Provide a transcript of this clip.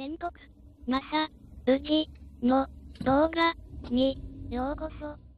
全国、まさ、うじ、の動画にようこそ。